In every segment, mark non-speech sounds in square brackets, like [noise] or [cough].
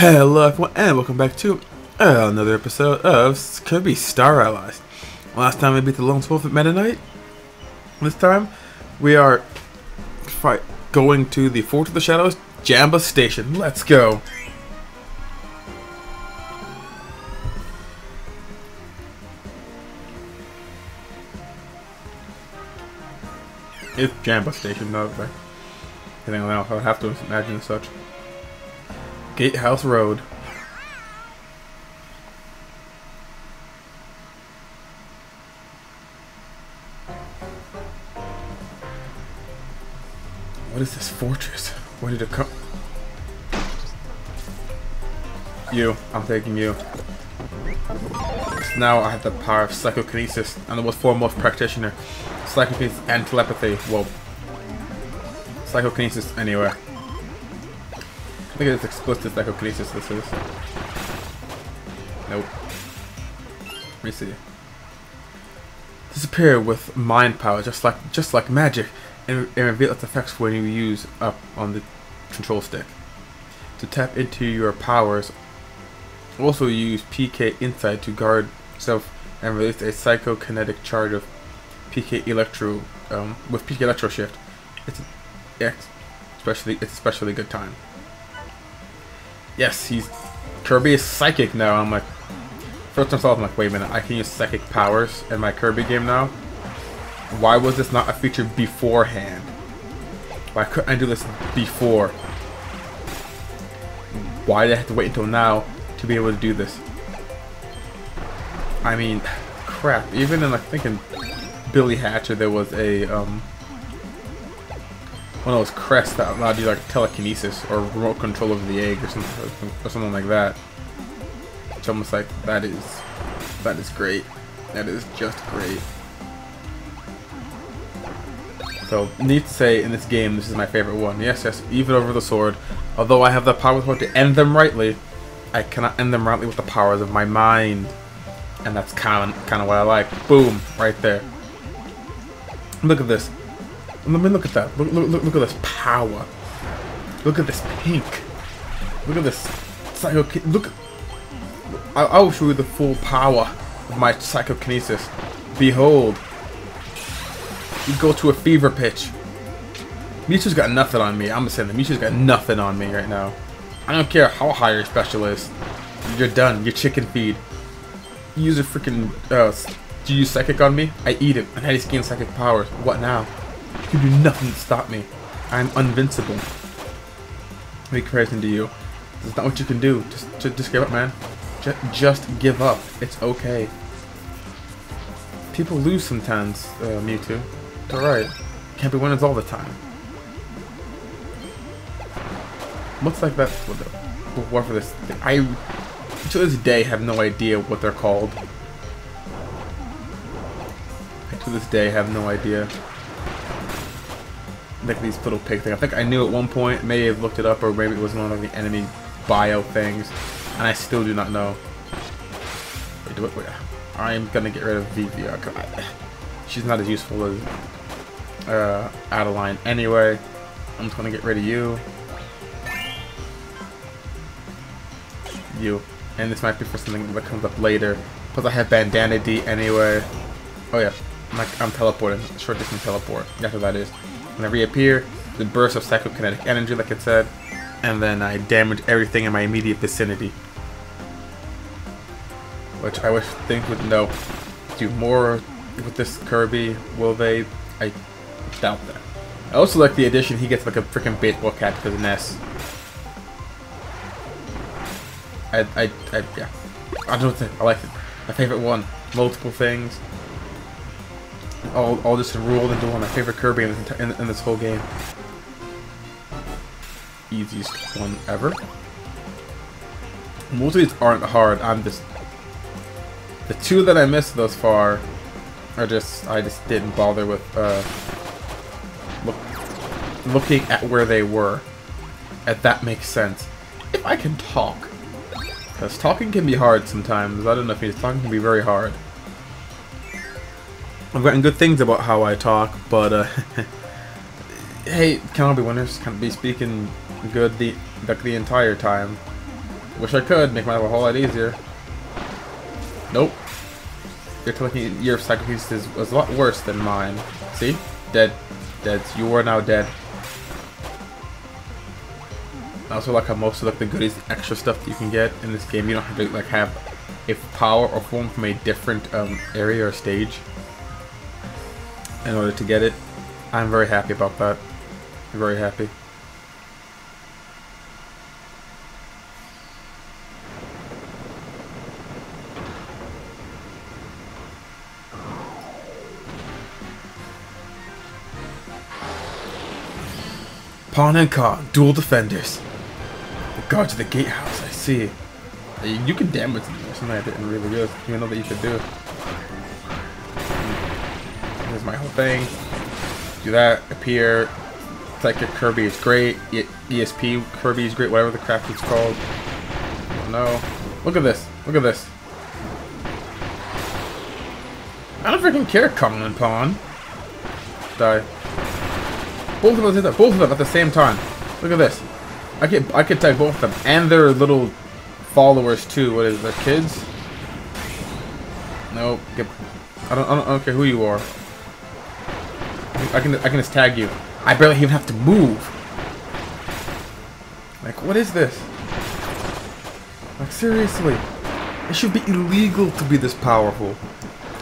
Hello everyone and welcome back to another episode of Kirby Star Allies. Last time we beat the Lone Wolf at Meta Knight. This time we are fight going to the Fort of the Shadows Jambastion. Let's go. It's Jambastion, not like anything else. I'll have to imagine such. Gatehouse Road. What is this fortress? Where did it come? You. I'm taking you. Now I have the power of psychokinesis. And the most foremost practitioner. Psychokinesis and telepathy. Whoa. Psychokinesis anywhere. I think it's explicit psychokinesis this is. Nope. Let me see. Disappear with mind power, just like just like magic, and, and reveal its effects when you use up on the control stick. To tap into your powers, also use PK Insight to guard yourself and release a psychokinetic charge of PK Electro um, with PK Electro Shift. It's yeah, especially it's especially good time. Yes, he's Kirby is psychic now. I'm like, first time I saw it, I'm like, wait a minute, I can use psychic powers in my Kirby game now. Why was this not a feature beforehand? Why couldn't I do this before? Why did I have to wait until now to be able to do this? I mean, [sighs] crap. Even in like thinking Billy Hatcher, there was a um, one of those crests that allowed you like telekinesis or remote control over the egg or something or something like that. It's almost like that is that is great. That is just great. So need to say in this game this is my favorite one. Yes, yes, even over the sword. Although I have the power to end them rightly, I cannot end them rightly with the powers of my mind. And that's kind of kind of what I like. Boom, right there. Look at this. Let me look at that. Look, look, look, at this power. Look at this pink. Look at this psycho. Look. I, I will show you the full power of my psychokinesis. Behold. You go to a fever pitch. Mewtwo's got nothing on me. I'm just saying that Mewtwo's got nothing on me right now. I don't care how high your special is. You're done. You're chicken feed. You use a freaking. Uh, do you use psychic on me? I eat it, and I gain psychic powers. What now? You can do nothing to stop me. I'm invincible. In comparison to you. That's not what you can do. Just, just, just give up, man. Just, just give up. It's okay. People lose sometimes, uh, Mewtwo. It's alright. Can't be winners all the time. Looks like that's what the what for this thing. I to this day have no idea what they're called. I, to this day have no idea like these little pig things. I think I knew at one point, maybe have looked it up, or maybe it was one of the enemy bio things, and I still do not know. Wait, do it, wait. I'm gonna get rid of. I, she's not as useful as uh, Adeleine anyway. I'm just gonna get rid of you. You. And this might be for something that comes up later. Plus I have Bandana Dee anyway. Oh yeah. I'm, like, I'm teleporting. Short distance teleport. That's what that is. When I reappear, the burst of psychokinetic energy, like it said, and then I damage everything in my immediate vicinity. Which I wish things would know. Do more with this Kirby, will they? I doubt that. I also like the addition he gets like a freaking baseball cap because of Ness. I, I, I, yeah. I don't think, I like it. My favorite one. Multiple things all, all just rolled into one my favorite Kirby in this, in, in this whole game. Easiest one ever. Most of these aren't hard. I'm just the two that I missed thus far are just I just didn't bother with uh, look, looking at where they were. If that makes sense. If I can talk, because talking can be hard sometimes. I don't know if you talking can be very hard. I've gotten good things about how I talk, but uh, [laughs] hey, can all be winners? Can't be speaking good the the entire time. Wish I could make my life a whole lot easier. Nope. Your taking your sacrifice is was a lot worse than mine. See? Dead. Dead. You are now dead. I also like how most of like the goodies, extra stuff that you can get in this game, you don't have to like have a power or form from a different um, area or stage in order to get it. I'm very happy about that. I'm very happy. Pon and Kong, dual defenders. The guards of the gatehouse, I see. You can damage them. Something I didn't really do. even know that you could do. My whole thing. Do that. Appear. Psychic Kirby is great. E ESP Kirby is great. Whatever the crap it's called. Oh, no. Look at this. Look at this. I don't freaking care, and Pon. Die. Both of them. Both of them at the same time. Look at this. I can I can tag both of them and their little followers too. What is their kids? Nope. Get, I don't I don't, I don't care who you are. I can I can just tag you. I barely even have to move. Like what is this? Like seriously, it should be illegal to be this powerful.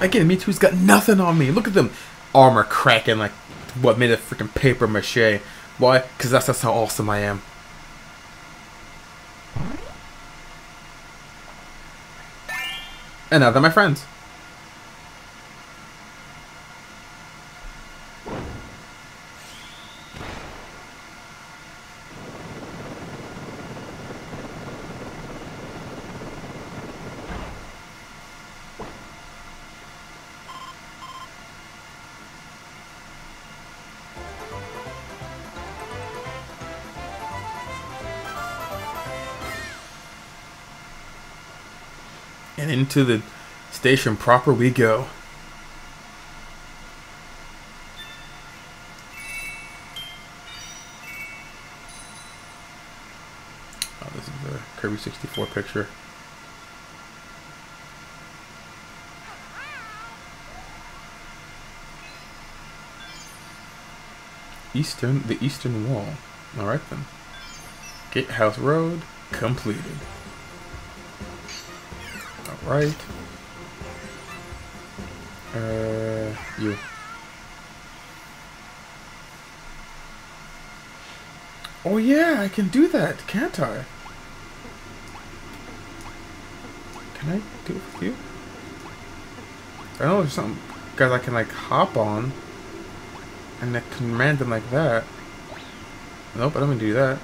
Again, Mewtwo's got nothing on me. Look at them, armor cracking like what made of freaking paper mache. Why? Because that's, that's how awesome I am. And now they're my friends. And into the station proper we go. Oh, this is the Kirby 64 picture. Eastern, the Eastern Wall. Alright then. Gatehouse Road, completed. Alright. Uh, you. Oh yeah, I can do that, can't I? Can I do it with you? I know there's some guys I can like hop on and command them like that. Nope, I don't want to do that.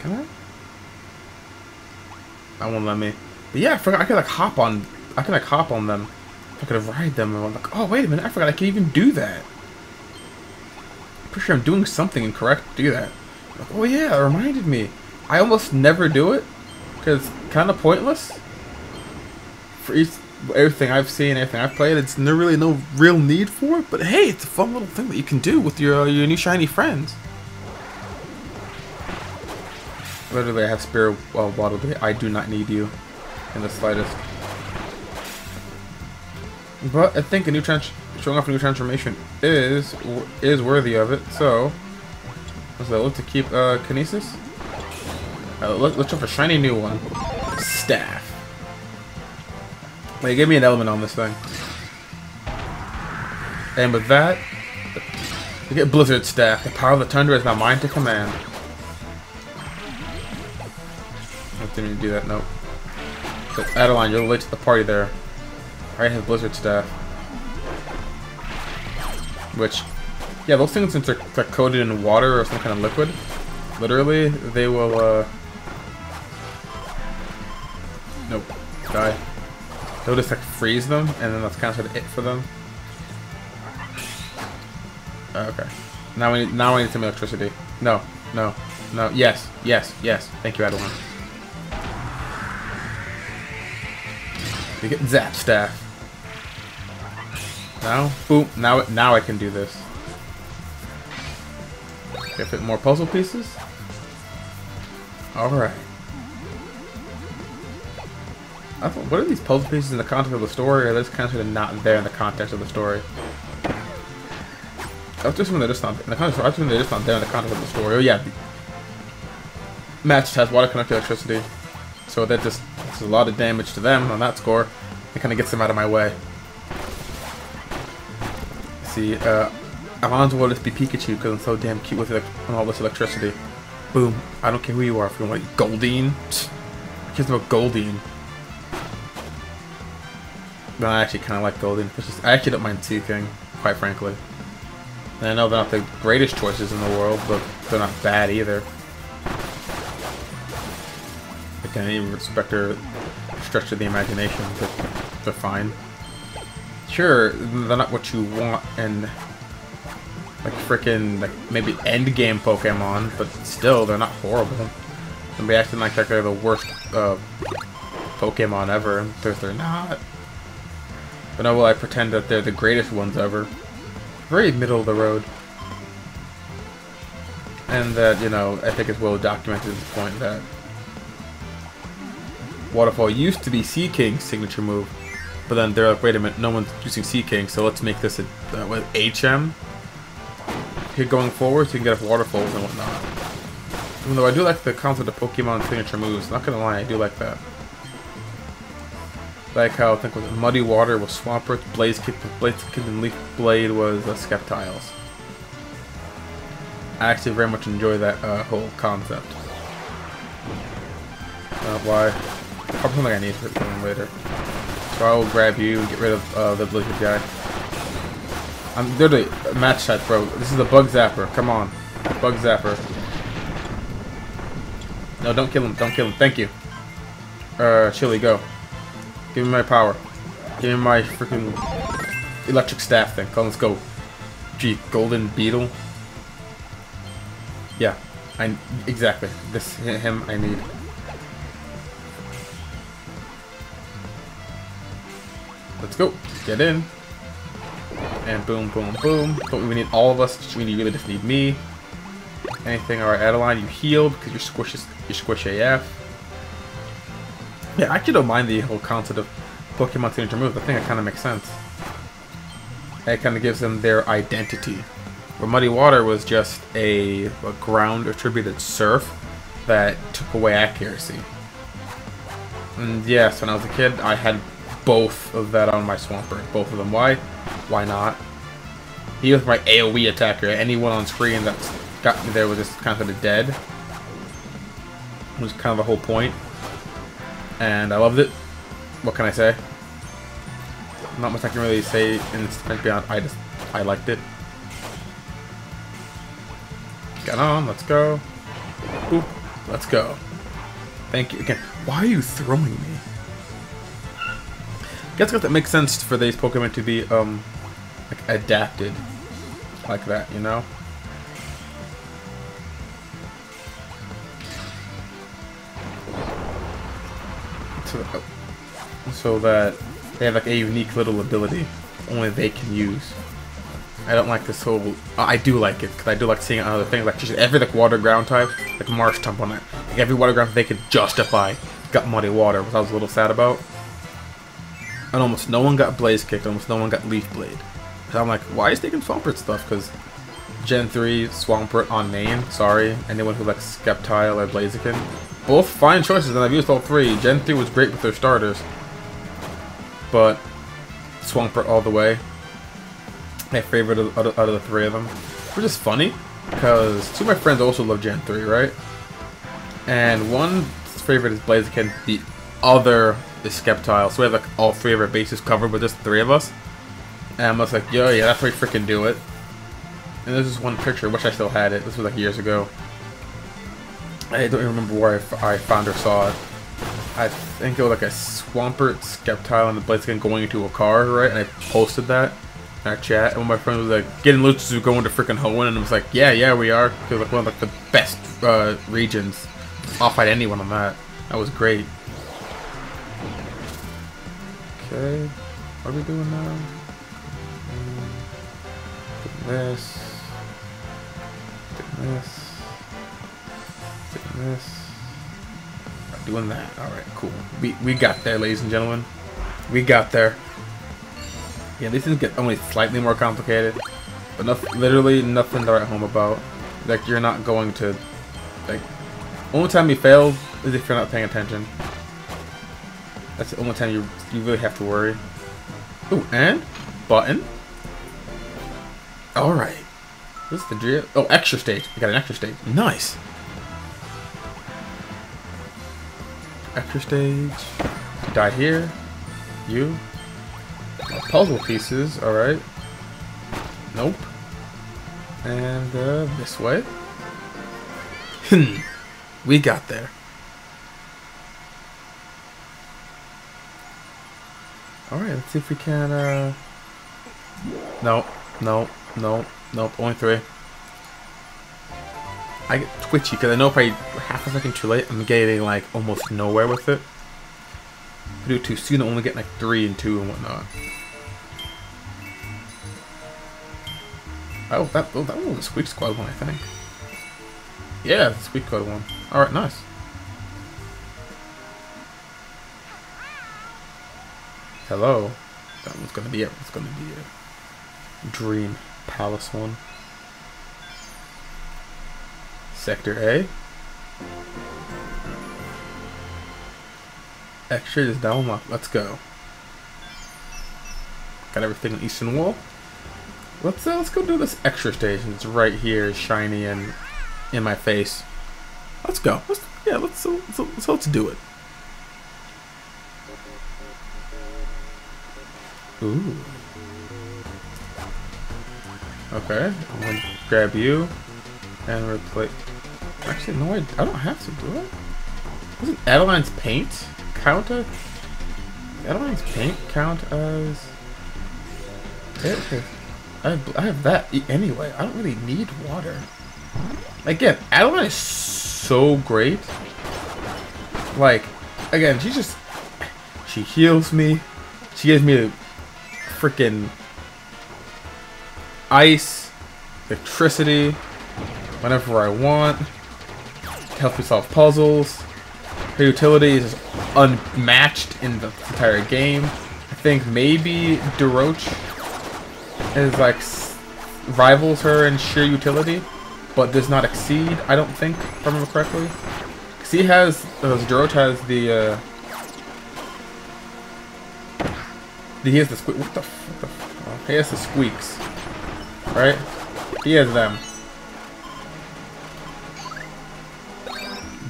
Can I? I won't let me. But yeah, I forgot I could like hop on. I could like hop on them. I could have ride them. And I'm like, oh wait a minute, I forgot I could even do that. I'm pretty sure I'm doing something incorrect to do that. Like, oh yeah, it reminded me. I almost never do it because kind of pointless. For each everything I've seen, everything I've played, it's no really no real need for it. But hey, it's a fun little thing that you can do with your uh, your new shiny friends. Literally, I have Spirit uh, Waddle I do not need you in the slightest. But I think a new trans showing off a new transformation is is worthy of it. So, let's look to keep uh, Kinesis. Uh, let, let's look for a shiny new one. Staff. Wait, give me an element on this thing. And with that, we get Blizzard Staff. The power of the Tundra is now mine to command. Didn't even do that, nope. So, Adeleine, you're late to the party there. I have Blizzard Staff. Which, yeah, those things, since they're, they're coated in water or some kind of liquid, literally, they will, uh... Nope. Die. They'll just, like, freeze them, and then that's kind of sort of it for them. Uh, okay. Now we need, now we need some electricity. No, no, no. Yes, yes, yes. Thank you, Adeleine. We get Zap Staff. Now, boom, now, now I can do this. Can I fit more puzzle pieces? Alright. I thought, what are these puzzle pieces in the context of the story, or are just kind of not there in the context of the story? I was just when they're just not in the context. I was they're just not there in the context of the story. Oh yeah, match has water conductor electricity, so that just a lot of damage to them on that score. It kind of gets them out of my way. See, uh, Alonzo will just be Pikachu because I'm so damn cute with all this electricity. Boom. I don't care who you are. If you want Goldeen, who cares about Goldeen? But I actually kind of like Goldeen. I actually don't mind Seaking, quite frankly. And I know they're not the greatest choices in the world, but they're not bad either. Again, any respect stretch of the imagination, but they're fine. Sure, they're not what you want and like freaking like maybe end game Pokemon, but still they're not horrible. And be acting like they're the worst uh, Pokemon ever because they're not. But no, will I pretend that they're the greatest ones ever? very middle of the road. And that, you know, I think it's well documented at this point that Waterfall used to be Seaking's signature move, but then they're like, wait a minute, no one's using Sea King, so let's make this a uh, with HM. Here going forward, so you can get up waterfalls and whatnot. Even though I do like the concept of Pokemon signature moves, not gonna lie, I do like that. Like how I think was Muddy Water was Swampert, Blaziken, Blaziken and Leaf Blade was uh, Sceptiles. I actually very much enjoy that uh, whole concept. Why? Probably something I need for something later. So I will grab you get rid of uh, the Blizzard guy. I'm literally match set, bro. This is a bug zapper. Come on, bug zapper. No, don't kill him. Don't kill him. Thank you. Uh, Chili, go. Give me my power. Give me my freaking electric staff thing. Come, on, let's go. Gee, golden beetle. Yeah, I exactly this him I need. Let's go. Get in. And boom, boom, boom. But we need all of us. We really just need me. Anything? Alright, Adeleine, you healed because you're squish, you're squish AF. Yeah, I actually don't mind the whole concept of Pokemon signature moves. I think it kind of makes sense. It kind of gives them their identity. Where Muddy Water was just a, a ground attributed surf that took away accuracy. And yes, when I was a kid, I had both of that on my Swampert. Both of them. Why? Why not? He was my AoE attacker. Anyone on screen that got me there was just kind of dead. It was kind of the whole point and I loved it. What can I say? Not much I can really say in Sprint Beyond. I just, I liked it. Get on, let's go. Let's go. Thank you again. Why are you throwing me? Guess that makes sense for these Pokemon to be um like adapted like that, you know? so, so that they have like a unique little ability only they can use. I don't like this whole. I do like it because I do like seeing other things like just every like water ground type, like Marshtomp on it. Like every water ground they could justify got muddy water, which I was a little sad about. And almost no one got Blaze kicked, almost no one got Leaf Blade. So I'm like, why is taking Swampert stuff? Because Gen 3 Swampert on main. Sorry, anyone who likes Sceptile or Blaziken. Both fine choices, and I've used all three. Gen 3 was great with their starters. But Swampert all the way. My favorite out of, out of the three of them. Which is funny, because two of my friends also love Gen 3, right? And one favorite is Blaziken, the other is Sceptile. So we have like all three of our bases covered with just three of us. And I was like, yo, yeah, that's how we freaking do it. And this is one picture, which I still had it. This was like years ago. I don't even remember where I, found or saw it. I think it was like a Swampert Sceptile and the Blaziken going into a car, right? And I posted that in our chat. And one of my friends was like, getting to going to freaking Hoenn. And I was like, yeah, yeah, we are. Because like one of like the best uh, regions. I'll fight anyone on that. That was great. Okay. What are we doing now? This. this. This. Doing that. Alright, cool. We, we got there, ladies and gentlemen. We got there. Yeah, these things get only slightly more complicated. But no, literally nothing to write home about. Like, you're not going to... Like, only time you fail is if you're not paying attention. That's the only time you, you really have to worry. Ooh, and? Button. Alright. This is the drill. Oh, extra stage. I got an extra stage. Nice. Extra stage. Die here. You. Puzzle pieces. Alright. Nope. And uh, this way. Hmm. we got there. Alright, let's see if we can, uh... No, no, no, nope, only three. I get twitchy because I know if I half a second too late, I'm getting like almost nowhere with it. If I do it too soon, I'm only getting, like three and two and whatnot. Oh, that oh, that one was a Squeak Squad one, I think. Yeah, Squeak Squad one. All right, nice. Hello. That one's gonna be it. It's gonna be a Dream Palace one. Sector A. Extra is down lock. Let's go. Got everything on Eastern Wall. Let's uh, let's go do this extra station. It's right here, shiny and in my face. Let's go. Let's, yeah, let's, let's, let's let's do it. Ooh. Okay, I'm gonna grab you and replace. Actually, no, I, I don't have to do it. Doesn't Adeleine's paint count as? Adeleine's paint count as? It, I have, I have that anyway. I don't really need water. Again, Adeleine is so great. Like, again, she just she heals me. She gives me freaking ice, electricity, whenever I want. Help me solve puzzles. Her utility is unmatched in the entire game. I think maybe Daroach is like rivals her in sheer utility, but does not exceed. I don't think, if I remember correctly. Cause he has, uh, Daroach has the. Uh, he has the squeak. What the? What the he has the squeaks, right? He has them.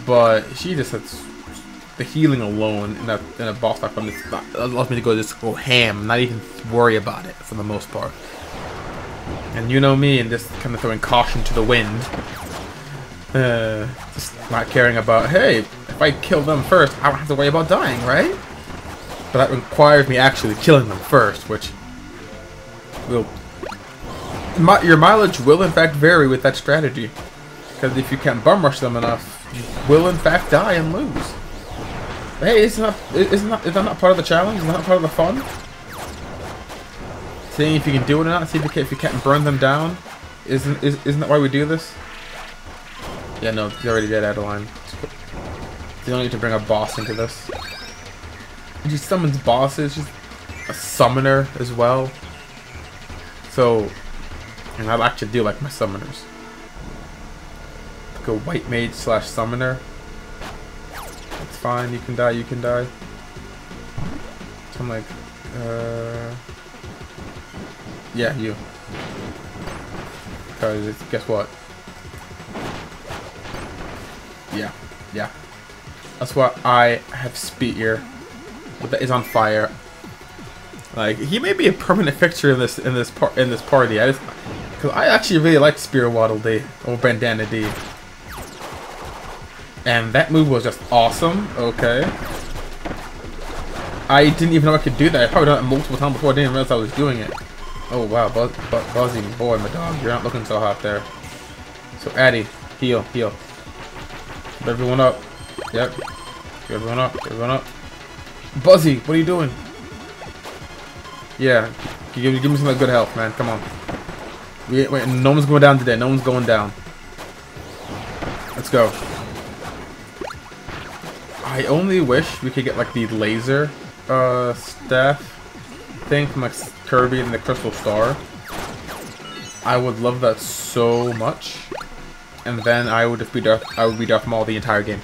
But she just has the healing alone in a in a boss fight from this allows me to go just go ham, not even worry about it for the most part. And you know me, and just kind of throwing caution to the wind. Uh, just not caring about, hey, if I kill them first, I don't have to worry about dying, right? But that requires me actually killing them first, which will... My, your mileage will in fact vary with that strategy. Because if you can't bum rush them enough, you will in fact die and lose. Hey, isn't that, isn't that, is that not part of the challenge? Is that not part of the fun? Seeing if you can do it or not, see if you, can, if you can't burn them down. Isn't is, isn't that why we do this? Yeah, no, you already did, Adeleine. You don't need to bring a boss into this. He summons bosses, just a summoner as well. So, and I actually do like my summoners. Like a white mage slash summoner. It's fine, you can die, you can die. So I'm like, uh... Yeah, you. Because guess what? Yeah, yeah. That's what I have Spear. That is on fire. Like he may be a permanent fixture in this in this part in this party. I just because I actually really like Spear Waddle Dee or Bandana Dee. And that move was just awesome. Okay. I didn't even know I could do that. I probably done it multiple times before I didn't realize I was doing it. Oh wow, Buzz, Bu Buzzy, boy, my dog, you're not looking so hot there. So Addy, heal, heal. Keep everyone up. Yep. Keep everyone up, keep everyone up. Buzzy, what are you doing? Yeah, give, give me some good health, man. Come on. Wait, wait, no one's going down today. No one's going down. Let's go. I only wish we could get like the laser uh, staff thing from like Kirby and the Crystal Star. I would love that so much. And then I would just be Darth, I would be Darth Maul the entire game.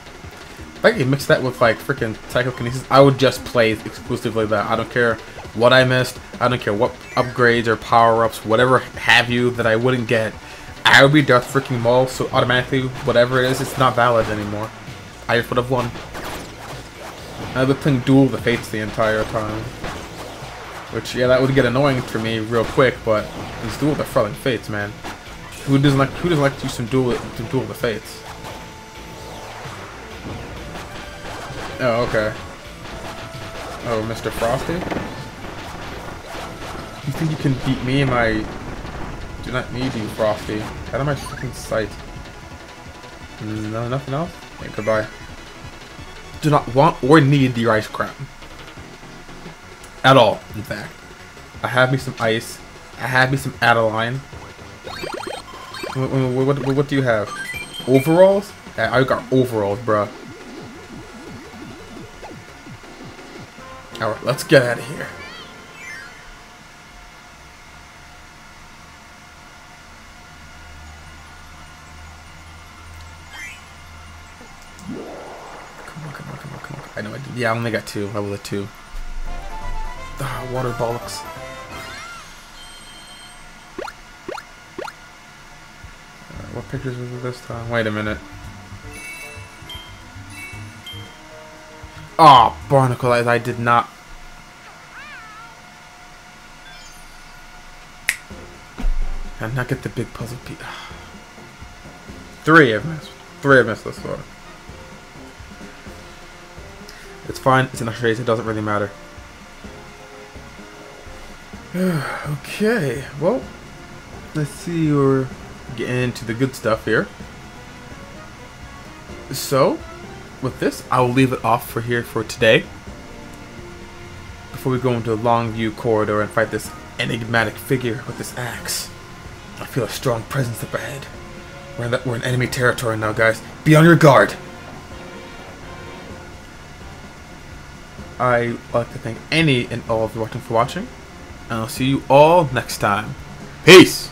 If I could mix that with like freaking psychokinesis, I would just play exclusively that. I don't care what I missed. I don't care what upgrades or power-ups, whatever have you that I wouldn't get. I would be Darth freaking Maul, so automatically, whatever it is, it's not valid anymore. I just would have won. I've been playing Duel of the Fates the entire time. Which, yeah, that would get annoying for me real quick, but it's Duel of the fucking Fates, man. Who doesn't like who doesn't like to do some Duel to Duel of the Fates? Oh, okay. Oh, Mr. Frosty? You think you can beat me in my... Do not need you, Frosty. Out of my fucking sight. Mm, no, nothing else? Okay, goodbye. Do not want or need the ice crap. At all, in fact. I have me some ice. I have me some Adeleine. What, what, what, what do you have? Overalls? I got overalls, bruh. Alright, let's get out of here. Come on, come on, come on, come on. I know I did. Yeah, I only got two. Level of two. Ah, water bollocks. Right, what pictures was it this time? Wait a minute. Oh, Barnacle, I, I did not. I did not get the big puzzle piece. [sighs] Three I've missed. Three I've missed this far. It's fine. It's an extra It doesn't really matter. [sighs] okay. Well, let's see. We're getting into the good stuff here. So, with this, I will leave it off for here for today. Before we go into the Longview corridor and fight this enigmatic figure with this axe. I feel a strong presence up ahead. We're in, the, we're in enemy territory now, guys. Be on your guard! I would like to thank any and all of you watching for watching. And I'll see you all next time. Peace!